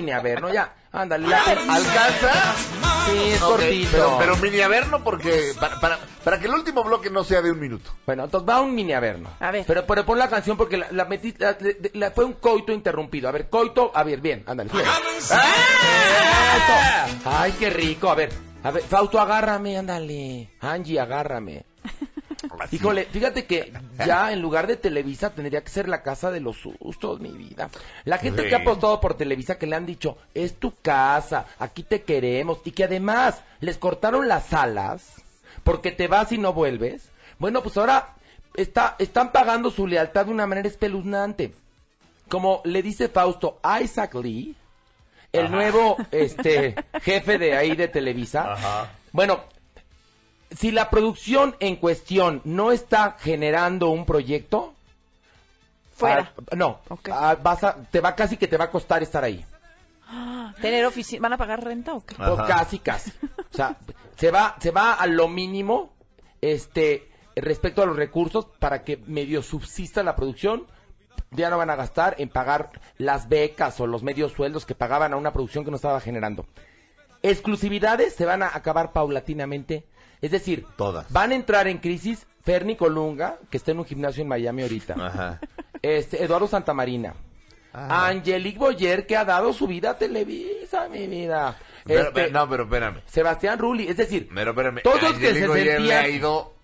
mini averno, ya. Ándale, la ¿Alcanza? Sí, es cortito. pero, pero mini averno porque para, para, para que el último bloque no sea de un minuto. Bueno, entonces va un mini averno. A ver. Pero, pero pon la canción porque la, la metí, la- la- la- fue un coito interrumpido. A ver, coito, a ver, bien, ándale. ¡Ah! Ay, qué rico. A ver, a ver, Fausto, agárrame, ándale. Angie, agárrame. Híjole, fíjate que ya en lugar de Televisa tendría que ser la casa de los sustos, mi vida. La gente Sí. que ha apostado por Televisa que le han dicho, es tu casa, aquí te queremos, y que además les cortaron las alas porque te vas y no vuelves. Bueno, pues ahora está, están pagando su lealtad de una manera espeluznante. Como le dice Fausto Isaac Lee, el Ajá. nuevo este jefe de ahí de Televisa. Ajá. Bueno, si la producción en cuestión no está generando un proyecto, Fuera. ah, no, ah, vas a, te va casi que te va a costar estar ahí. ¿Tener oficina? ¿Van a pagar renta o qué? O casi, casi. O sea, se va, se va a lo mínimo, este, respecto a los recursos para que medio subsista la producción. Ya no van a gastar en pagar las becas o los medios sueldos que pagaban a una producción que no estaba generando. Exclusividades se van a acabar paulatinamente. Es decir, Todas. van a entrar en crisis Ferni Colunga, que está en un gimnasio en Miami ahorita. Ajá. Este, Eduardo Santamarina. Ah. Angelique Boyer, que ha dado su vida a Televisa, mi vida. Pero, Este, pero- no, pero espérame. Sebastián Rulli, es decir, Pero espérame. Todos que se Boyer le sentían- ha ido,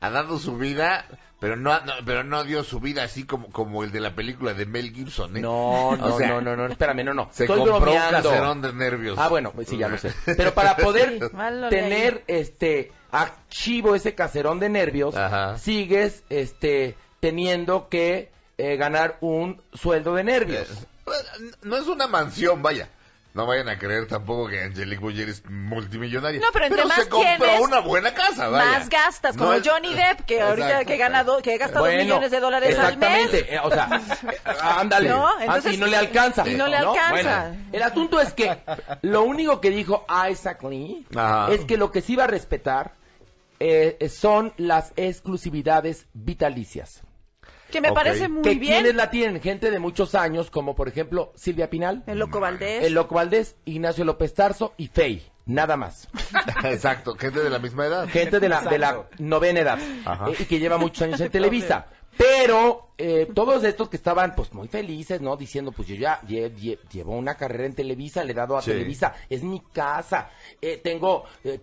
ha dado su vida, pero no, no- pero no dio su vida así como, como el de la película de Mel Gibson, ¿eh? no, no, O sea, no, no, no, espérame, no, no. Se Estoy compró un bromeando. caserón de nervios. Ah, bueno, pues sí, ya lo sé. Pero para poder tener este archivo ese caserón de nervios, Ajá. sigues este teniendo que eh, ganar un sueldo de nervios. Eh, No es una mansión, vaya. No vayan a creer tampoco que Angelique Boyer es multimillonaria. No, pero entre más se compró tienes, una buena casa, vaya. Más gastas, No como es- Johnny Depp, que ahorita que gana do- que gasta dos Bueno, millones de dólares al mes. exactamente, eh, o sea, eh, ándale, ¿No? Ah, Entonces- y no le alcanza. y no le alcanza. Bueno, el asunto es que lo único que dijo Isaac Lee Ajá. es que lo que sí va a respetar eh, son las exclusividades vitalicias. Que me parece muy que bien. quienes la tienen, gente de muchos años, como por ejemplo Silvia Pinal, El Loco Valdés. el Loco Valdés, Ignacio López Tarso y Fey, nada más. Exacto, gente de la misma edad. gente de la, de la novena edad Ajá. eh, y que lleva muchos años en Televisa. Pero eh, todos estos que estaban pues muy felices, ¿no? Diciendo, pues yo ya lle- lle- llevo una carrera en Televisa, le he dado a Sí. Televisa, es mi casa, eh, tengo eh,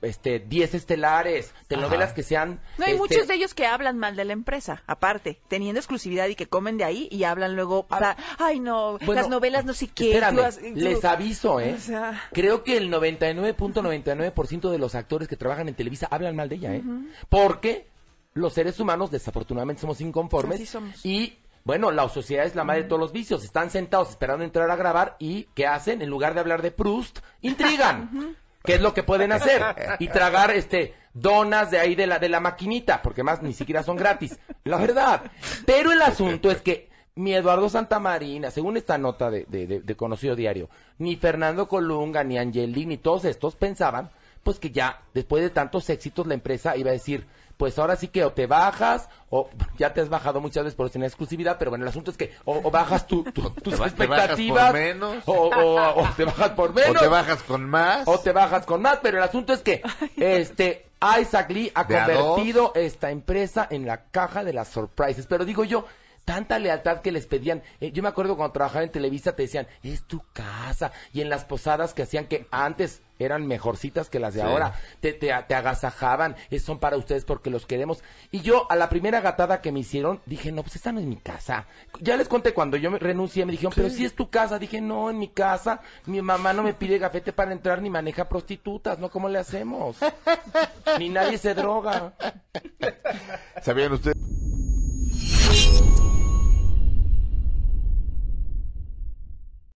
este 10 estelares, telenovelas Ajá. que sean... No hay este, muchos de ellos que hablan mal de la empresa, aparte, teniendo exclusividad y que comen de ahí y hablan luego, o sea, ay no, Bueno, las novelas no sé qué. Espérame, has- les aviso, ¿eh? O sea- Creo que el 99.99% de los actores que trabajan en Televisa hablan mal de ella, ¿eh? Porque los seres humanos desafortunadamente somos inconformes Así somos. y bueno, la sociedad es la madre de todos los vicios. Están sentados esperando entrar a grabar y ¿qué hacen? En lugar de hablar de Proust, intrigan. ¿Qué es lo que pueden hacer? Y tragar este donas de ahí de la de la maquinita, porque más ni siquiera son gratis. La verdad. Pero el asunto es que mi Eduardo Santamarina, según esta nota de, de- de- de conocido diario, ni Fernando Colunga, ni Angeli, ni todos estos pensaban, pues que ya, después de tantos éxitos, la empresa iba a decir, pues ahora sí que o te bajas, o ya te has bajado muchas veces por tener exclusividad, pero bueno, el asunto es que o, o bajas tu- tu- tus ba- te bajas por expectativas, menos. O, o- o te bajas por O menos, te bajas con más. o te bajas con más, pero el asunto es que este Isaac Lee ha convertido esta empresa en la caja de las surprises. Pero digo yo, tanta lealtad que les pedían. eh, yo me acuerdo cuando trabajaba en Televisa te decían, es tu casa. Y en las posadas que hacían que antes eran mejorcitas que las de Sí. ahora, te, te, te agasajaban, "Es- son para ustedes porque los queremos. Y yo a la primera gatada que me hicieron, dije, no, pues esta no es mi casa. Ya les conté cuando yo me renuncié, me dijeron, pero si es tu casa. Dije, no, en mi casa, mi mamá no me pide gafete para entrar ni maneja prostitutas, ¿no? ¿Cómo le hacemos? ni nadie se droga. ¿Sabían ustedes?